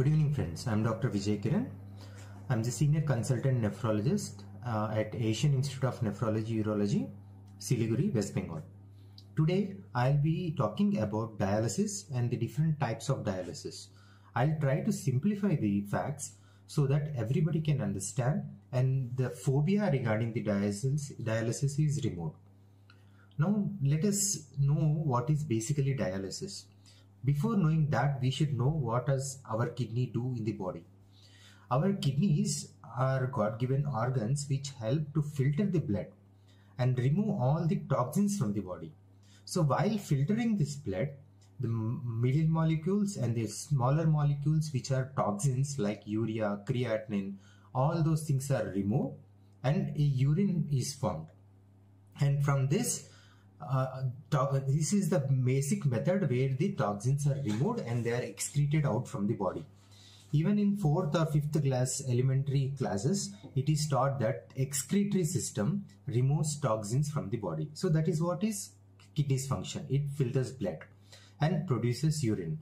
Good evening, friends. I'm Dr. Vijay Kiran. I'm the senior consultant nephrologist uh, at Asian Institute of Nephrology Urology, Siliguri, West Bengal. Today, I'll be talking about dialysis and the different types of dialysis. I'll try to simplify the facts so that everybody can understand and the phobia regarding the dialysis, dialysis is removed. Now, let us know what is basically dialysis. Before knowing that, we should know what does our kidney do in the body. Our kidneys are God-given organs which help to filter the blood and remove all the toxins from the body. So while filtering this blood, the middle molecules and the smaller molecules which are toxins like urea, creatinine, all those things are removed and a urine is formed. And from this, uh, this is the basic method where the toxins are removed and they are excreted out from the body. Even in fourth or fifth class elementary classes, it is taught that excretory system removes toxins from the body. So that is what is kidney's function. It filters blood and produces urine.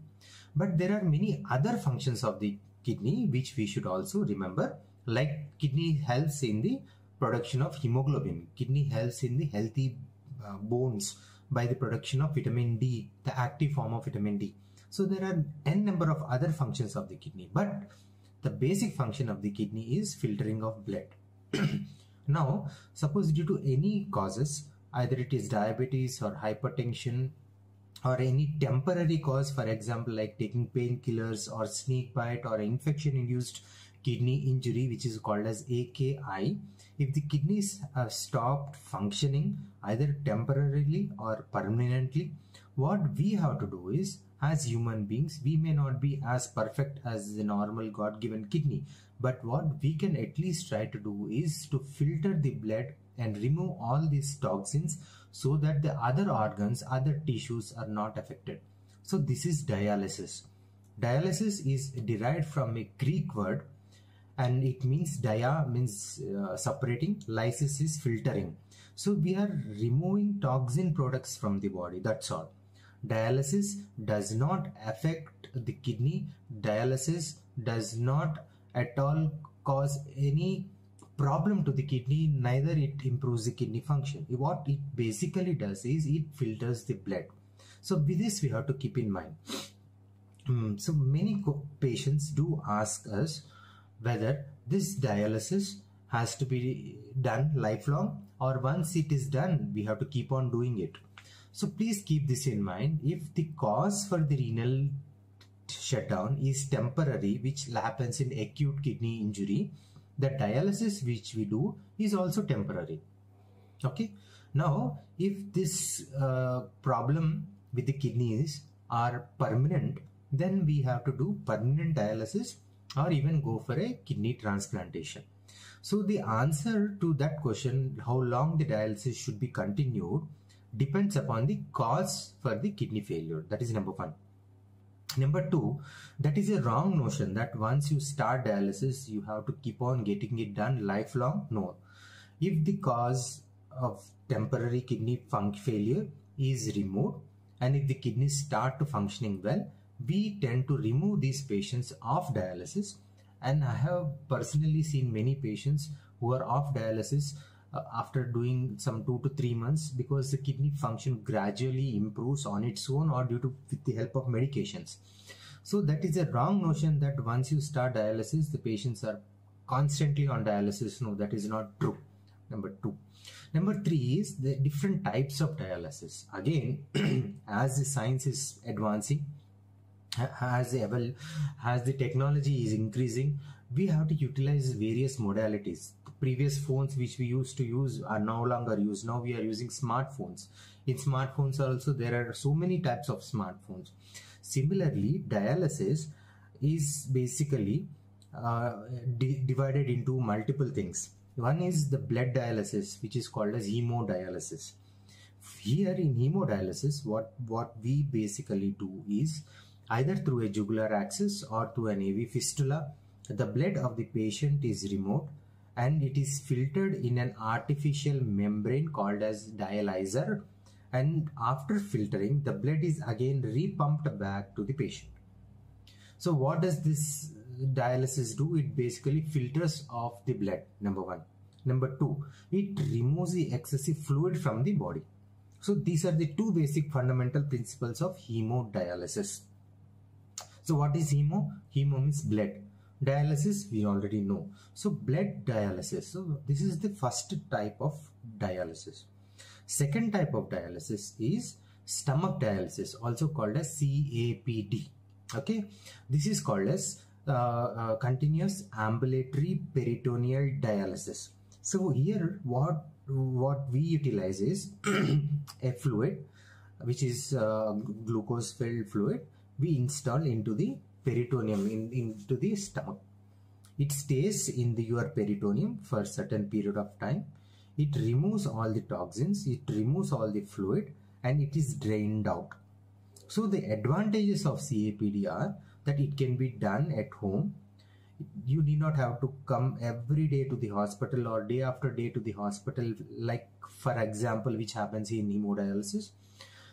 But there are many other functions of the kidney which we should also remember like kidney helps in the production of hemoglobin. Kidney helps in the healthy uh, bones by the production of vitamin D, the active form of vitamin D. So there are n number of other functions of the kidney, but the basic function of the kidney is filtering of blood. now, suppose due to any causes, either it is diabetes or hypertension or any temporary cause, for example, like taking painkillers or snake bite or infection induced kidney injury, which is called as AKI, if the kidneys have uh, stopped functioning either temporarily or permanently, what we have to do is as human beings, we may not be as perfect as the normal God given kidney, but what we can at least try to do is to filter the blood and remove all these toxins so that the other organs, other tissues are not affected. So this is dialysis. Dialysis is derived from a Greek word and it means dia means uh, separating lysis is filtering. So we are removing toxin products from the body that's all. Dialysis does not affect the kidney. Dialysis does not at all cause any problem to the kidney neither it improves the kidney function. What it basically does is it filters the blood. So with this we have to keep in mind. Mm, so many patients do ask us whether this dialysis has to be done lifelong or once it is done we have to keep on doing it. So please keep this in mind. If the cause for the renal shutdown is temporary which happens in acute kidney injury the dialysis which we do is also temporary. Okay? Now if this uh, problem with the kidneys are permanent then we have to do permanent dialysis or even go for a kidney transplantation. So the answer to that question, how long the dialysis should be continued, depends upon the cause for the kidney failure. That is number one. Number two, that is a wrong notion that once you start dialysis, you have to keep on getting it done lifelong. No. If the cause of temporary kidney funk failure is removed and if the kidneys start to functioning well, we tend to remove these patients off dialysis and I have personally seen many patients who are off dialysis uh, after doing some two to three months because the kidney function gradually improves on its own or due to with the help of medications. So that is a wrong notion that once you start dialysis, the patients are constantly on dialysis. No, that is not true. Number two. Number three is the different types of dialysis. Again, as the science is advancing, as the as the technology is increasing we have to utilize various modalities. The previous phones which we used to use are no longer used. Now we are using smartphones. In smartphones also there are so many types of smartphones. Similarly dialysis is basically uh, divided into multiple things. One is the blood dialysis which is called as hemodialysis. Here in hemodialysis what what we basically do is either through a jugular access or through an AV fistula. The blood of the patient is removed and it is filtered in an artificial membrane called as dialyzer and after filtering the blood is again repumped back to the patient. So what does this dialysis do? It basically filters off the blood, number one. Number two, it removes the excessive fluid from the body. So these are the two basic fundamental principles of hemodialysis. So what is hemo? Hemo means blood. Dialysis we already know. So blood dialysis. So this is the first type of dialysis. Second type of dialysis is stomach dialysis also called as CAPD. Okay. This is called as uh, uh, continuous ambulatory peritoneal dialysis. So here what what we utilize is a fluid which is uh, glucose filled fluid we install into the peritoneum in, into the stomach. It stays in the your peritoneum for certain period of time. It removes all the toxins it removes all the fluid and it is drained out. So the advantages of capd are that it can be done at home. You need not have to come every day to the hospital or day after day to the hospital like for example which happens in hemodialysis.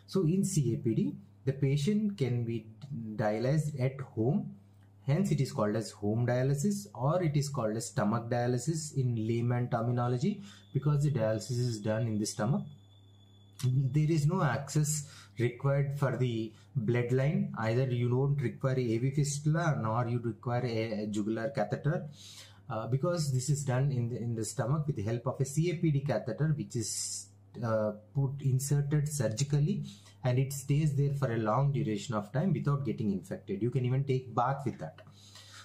So in capd the patient can be dialyzed at home. Hence it is called as home dialysis or it is called as stomach dialysis in layman terminology because the dialysis is done in the stomach. There is no access required for the bloodline. Either you don't require a AV fistula nor you require a jugular catheter uh, because this is done in the, in the stomach with the help of a CAPD catheter which is uh, put inserted surgically and it stays there for a long duration of time without getting infected. You can even take bath with that.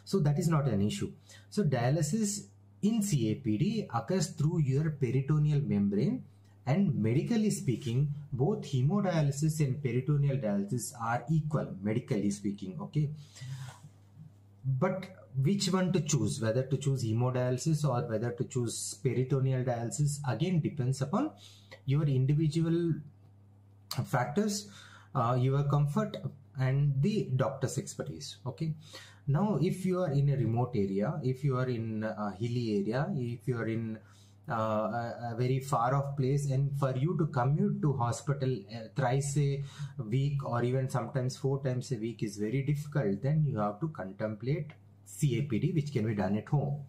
So that is not an issue. So dialysis in CAPD occurs through your peritoneal membrane and medically speaking, both hemodialysis and peritoneal dialysis are equal, medically speaking, okay? But which one to choose, whether to choose hemodialysis or whether to choose peritoneal dialysis, again depends upon your individual factors, uh, your comfort, and the doctor's expertise, okay? Now, if you are in a remote area, if you are in a hilly area, if you are in a, a, very far off place. And for you to commute to hospital uh, thrice a week or even sometimes four times a week is very difficult. Then you have to contemplate CAPD which can be done at home.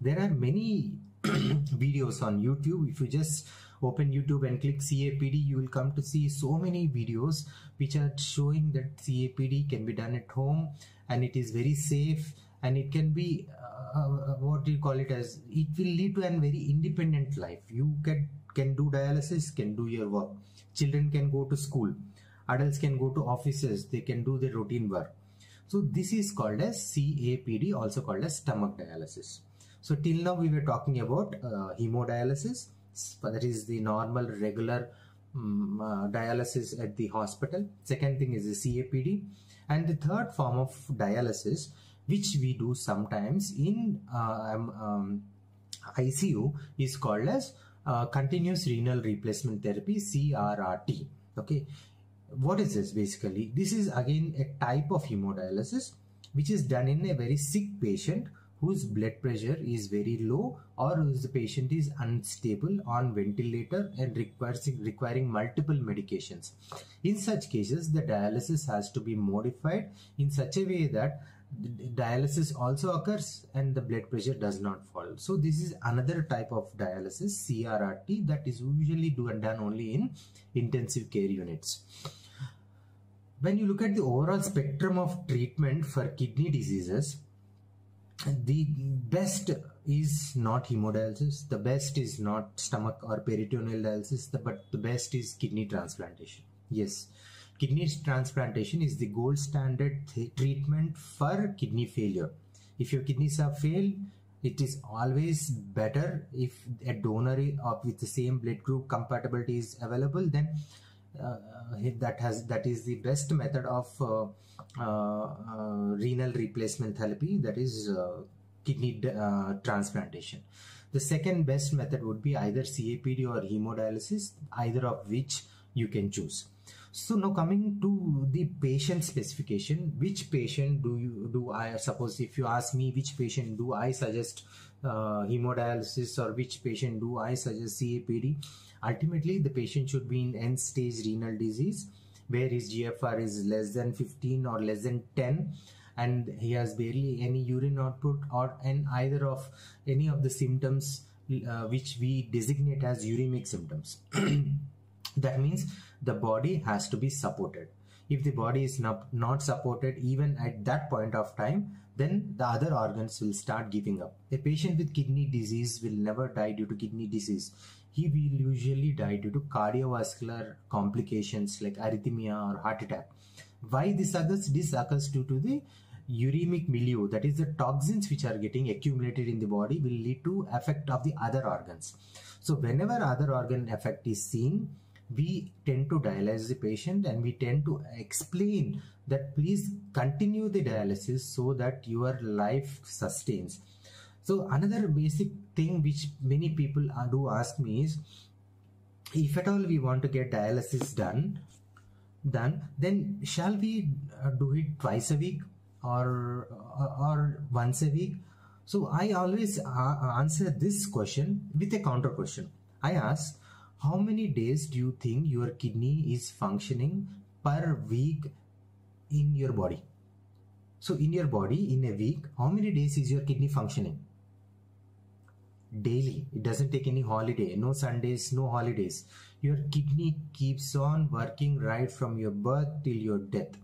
There are many videos on YouTube. If you just open YouTube and click CAPD you will come to see so many videos which are showing that CAPD can be done at home and it is very safe and it can be uh, what do you call it as it will lead to a very independent life. You can can do dialysis can do your work. Children can go to school. Adults can go to offices. They can do their routine work. So this is called as capd also called as stomach dialysis. So till now we were talking about uh, hemodialysis. That is the normal regular um, uh, dialysis at the hospital. Second thing is the capd and the third form of dialysis which we do sometimes in uh, um, um ICU is called as uh, continuous renal replacement therapy CRRT. Okay, what is this basically? This is again a type of hemodialysis which is done in a very sick patient whose blood pressure is very low or whose the patient is unstable on ventilator and requires requiring multiple medications. In such cases, the dialysis has to be modified in such a way that dialysis also occurs and the blood pressure does not fall. So this is another type of dialysis CRRT that is usually done only in intensive care units. When you look at the overall spectrum of treatment for kidney diseases, the best is not hemodialysis, the best is not stomach or peritoneal dialysis, but the best is kidney transplantation. Yes, kidney transplantation is the gold standard treatment for kidney failure. If your kidneys have failed, it is always better if a donor with the same blood group compatibility is available. Then uh, that has that is the best method of uh, uh, uh renal replacement therapy. That is uh, kidney uh, transplantation. The second best method would be either CAPD or hemodialysis, either of which you can choose. So now coming to the patient specification, which patient do you do I suppose if you ask me which patient do I suggest uh, hemodialysis or which patient do I suggest CAPD? Ultimately, the patient should be in end stage renal disease where his GFR is less than 15 or less than 10 and he has barely any urine output or and either of any of the symptoms uh, which we designate as uremic symptoms that means the body has to be supported. If the body is not, not supported even at that point of time then the other organs will start giving up. A patient with kidney disease will never die due to kidney disease. He will usually die due to cardiovascular complications like arrhythmia or heart attack. Why this occurs this occurs due to the uremic milieu that is the toxins which are getting accumulated in the body will lead to effect of the other organs. So whenever other organ effect is seen we tend to dialyze the patient and we tend to explain that please continue the dialysis so that your life sustains. So another basic thing which many people do ask me is if at all we want to get dialysis done done then shall we uh, do it twice a week or or once a week? So i always uh, answer this question with a counter question. I ask how many days do you think your kidney is functioning per week in your body? So in your body in a week how many days is your kidney functioning? Daily. It doesn't take any holiday. No sundays no holidays. Your kidney keeps on working right from your birth till your death.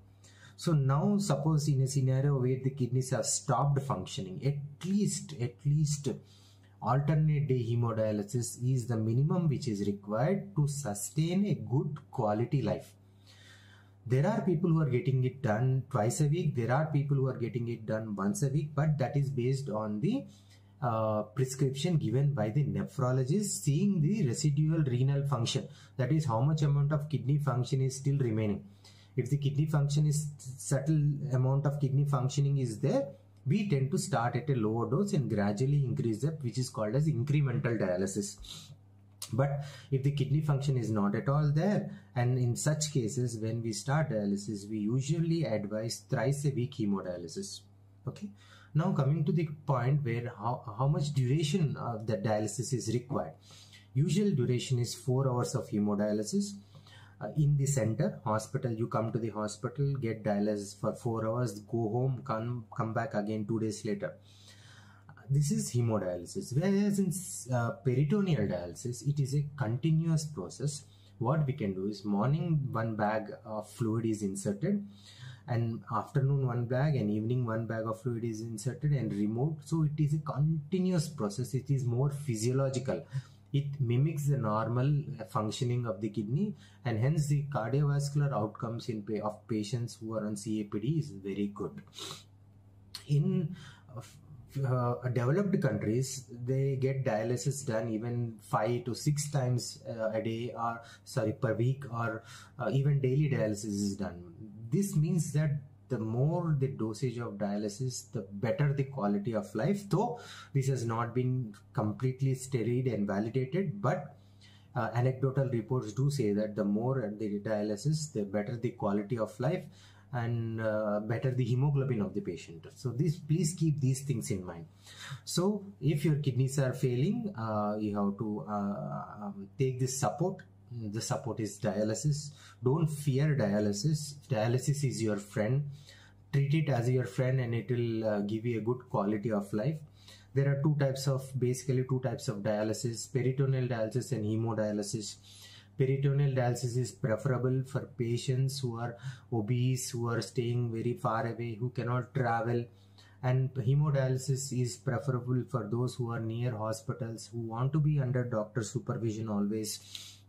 So now suppose in a scenario where the kidneys have stopped functioning at least at least alternate day hemodialysis is the minimum which is required to sustain a good quality life. There are people who are getting it done twice a week. There are people who are getting it done once a week but that is based on the uh, prescription given by the nephrologist seeing the residual renal function. That is how much amount of kidney function is still remaining. If the kidney function is subtle amount of kidney functioning is there we tend to start at a lower dose and gradually increase that which is called as incremental dialysis. But if the kidney function is not at all there and in such cases when we start dialysis we usually advise thrice a week hemodialysis. Okay? Now coming to the point where how, how much duration of the dialysis is required. Usual duration is 4 hours of hemodialysis uh, in the center hospital you come to the hospital get dialysis for four hours go home come come back again two days later. This is hemodialysis. Whereas in uh, peritoneal dialysis? It is a continuous process. What we can do is morning one bag of fluid is inserted and afternoon one bag and evening one bag of fluid is inserted and removed. So it is a continuous process. It is more physiological it mimics the normal functioning of the kidney and hence the cardiovascular outcomes in of patients who are on CAPD is very good. In uh, developed countries, they get dialysis done even five to six times uh, a day or sorry per week or uh, even daily dialysis is done. This means that the more the dosage of dialysis, the better the quality of life. Though this has not been completely studied and validated, but uh, anecdotal reports do say that the more the dialysis, the better the quality of life and uh, better the hemoglobin of the patient. So this, please keep these things in mind. So if your kidneys are failing, uh, you have to uh, um, take this support the support is dialysis. Don't fear dialysis. Dialysis is your friend. Treat it as your friend and it will uh, give you a good quality of life. There are two types of basically two types of dialysis. Peritoneal dialysis and hemodialysis. Peritoneal dialysis is preferable for patients who are obese who are staying very far away who cannot travel. And hemodialysis is preferable for those who are near hospitals who want to be under doctor supervision always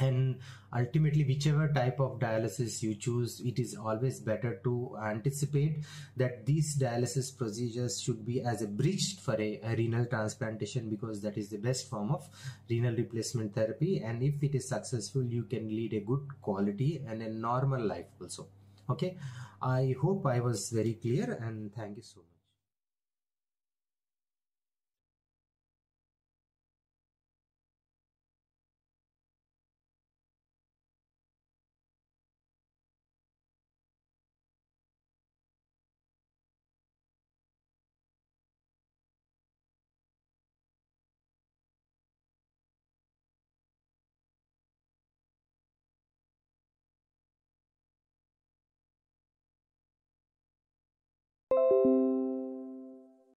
and ultimately whichever type of dialysis you choose it is always better to anticipate that these dialysis procedures should be as a bridge for a, a, renal transplantation because that is the best form of renal replacement therapy. And if it is successful you can lead a good quality and a normal life also. Okay? I hope i was very clear and thank you so much